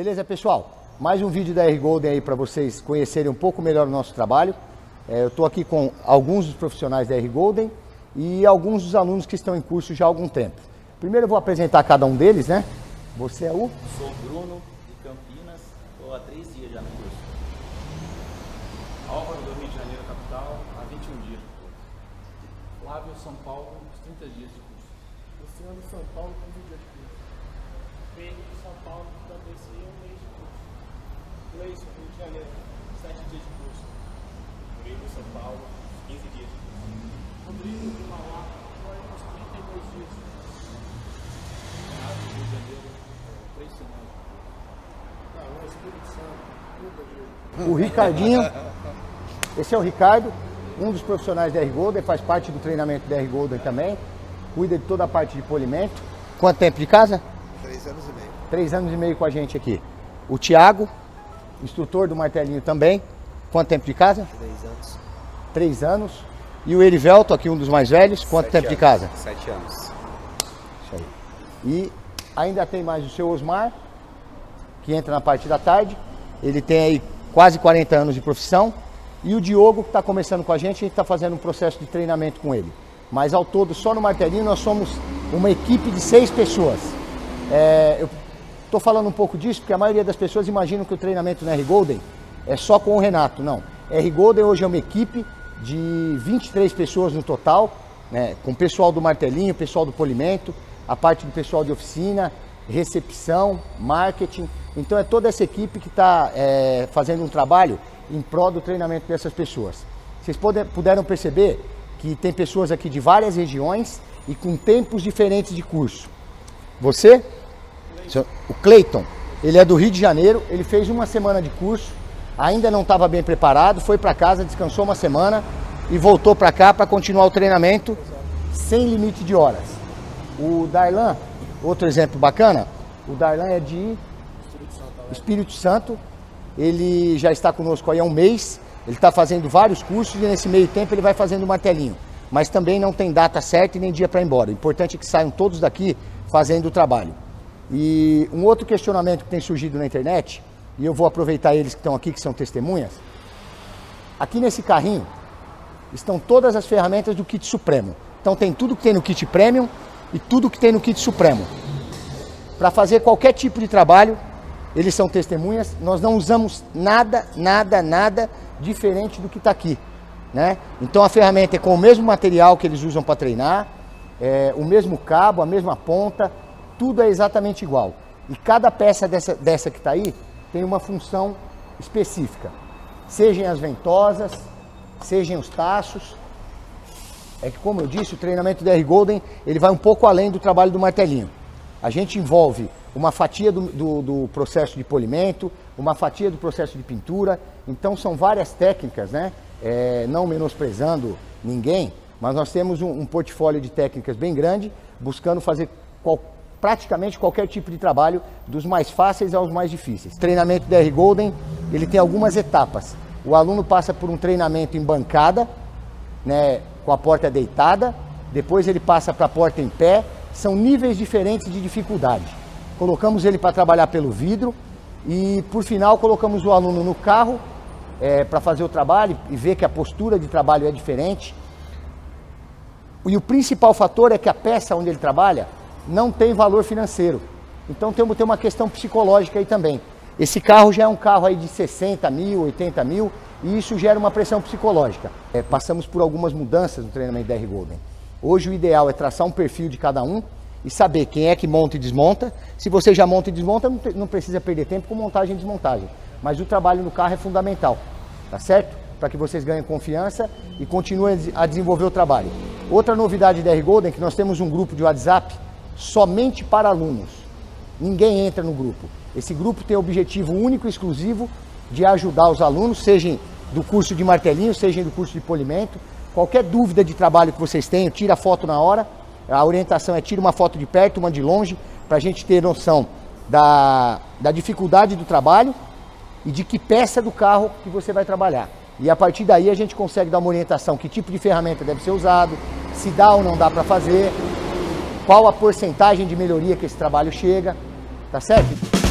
Beleza, pessoal? Mais um vídeo da R Golden aí para vocês conhecerem um pouco melhor o nosso trabalho. É, eu estou aqui com alguns dos profissionais da R Golden e alguns dos alunos que estão em curso já há algum tempo. Primeiro eu vou apresentar cada um deles, né? Você é o? Sou o Bruno, de Campinas, estou há três dias já no curso. Álvaro do Rio de Janeiro, capital, há 21 dias. Flávio, São Paulo, 30 dias de curso. Luciano São Paulo, 15 dias de curso. De São Paulo, também seria um mês de curso. Gleison, Rio de Janeiro, 7 dias de curso. São Paulo, 15 dias de curso. Rodrigo de Mauá, uns 32 dias. Renato, Rio de Janeiro, três semanas. Carlão, Espírito Santo, 30 dias. O Ricardinho. Esse é o Ricardo, um dos profissionais da R Golden, faz parte do treinamento da R Golden também. Cuida de toda a parte de polimento. Quanto tempo de casa? Três anos e meio. Três anos e meio com a gente aqui. O Tiago, instrutor do martelinho também. Quanto tempo de casa? Três anos. Três anos. E o Erivelto, aqui um dos mais velhos, quanto Sete tempo de anos. casa? Sete anos. Isso aí. E ainda tem mais o seu Osmar, que entra na parte da tarde. Ele tem aí quase 40 anos de profissão. E o Diogo, que está começando com a gente, a gente está fazendo um processo de treinamento com ele. Mas ao todo, só no martelinho, nós somos uma equipe de seis pessoas. É, eu estou falando um pouco disso porque a maioria das pessoas imaginam que o treinamento na R Golden é só com o Renato. Não. R Golden hoje é uma equipe de 23 pessoas no total, né, com o pessoal do martelinho, pessoal do polimento, a parte do pessoal de oficina, recepção, marketing. Então é toda essa equipe que está é, fazendo um trabalho em prol do treinamento dessas pessoas. Vocês pode- puderam perceber que tem pessoas aqui de várias regiões e com tempos diferentes de curso. Você? O Cleiton, ele é do Rio de Janeiro, ele fez uma semana de curso, ainda não estava bem preparado, foi para casa, descansou uma semana e voltou para cá para continuar o treinamento sem limite de horas. O Darlan, outro exemplo bacana, o Darlan é de Espírito Santo, ele já está conosco aí há um mês, ele está fazendo vários cursos e nesse meio tempo ele vai fazendo martelinho. Mas também não tem data certa e nem dia para ir embora. O importante é que saiam todos daqui fazendo o trabalho. E um outro questionamento que tem surgido na internet, e eu vou aproveitar eles que estão aqui, que são testemunhas. Aqui nesse carrinho estão todas as ferramentas do kit Supremo. Então tem tudo que tem no kit Premium e tudo que tem no kit Supremo. Para fazer qualquer tipo de trabalho, eles são testemunhas, nós não usamos nada, nada, nada diferente do que está aqui. Né? Então a ferramenta é com o mesmo material que eles usam para treinar, é, o mesmo cabo, a mesma ponta, tudo é exatamente igual. E cada peça dessa, dessa que está aí tem uma função específica. Sejam as ventosas, sejam os taços. É que, como eu disse, o treinamento da R Golden ele vai um pouco além do trabalho do martelinho. A gente envolve uma fatia do, do- do processo de polimento, uma fatia do processo de pintura. Então são várias técnicas, né? É, não menosprezando ninguém, mas nós temos um, um portfólio de técnicas bem grande, buscando fazer qual- praticamente qualquer tipo de trabalho, dos mais fáceis aos mais difíceis. Treinamento da R Golden ele tem algumas etapas. O aluno passa por um treinamento em bancada, né, com a porta deitada, depois ele passa para a porta em pé, são níveis diferentes de dificuldade. Colocamos ele para trabalhar pelo vidro e, por final, colocamos o aluno no carro para fazer o trabalho e ver que a postura de trabalho é diferente. E o principal fator é que a peça onde ele trabalha não tem valor financeiro. Então tem uma questão psicológica aí também. Esse carro já é um carro aí de 60 mil, 80 mil, e isso gera uma pressão psicológica. É, passamos por algumas mudanças no treinamento da R Golden. Hoje o ideal é traçar um perfil de cada um e saber quem é que monta e desmonta. Se você já monta e desmonta, não, precisa perder tempo com montagem e desmontagem. Mas o trabalho no carro é fundamental, tá certo? Para que vocês ganhem confiança e continuem a desenvolver o trabalho. Outra novidade da R Golden é que nós temos um grupo de WhatsApp somente para alunos. Ninguém entra no grupo. Esse grupo tem o objetivo único e exclusivo de ajudar os alunos, sejam do curso de martelinho, sejam do curso de polimento. Qualquer dúvida de trabalho que vocês tenham, tira a foto na hora. A orientação é tira uma foto de perto, uma de longe, para a gente ter noção da, da dificuldade do trabalho e de que peça do carro que você vai trabalhar. E a partir daí a gente consegue dar uma orientação, que tipo de ferramenta deve ser usado, se dá ou não dá para fazer, qual a porcentagem de melhoria que esse trabalho chega, tá certo?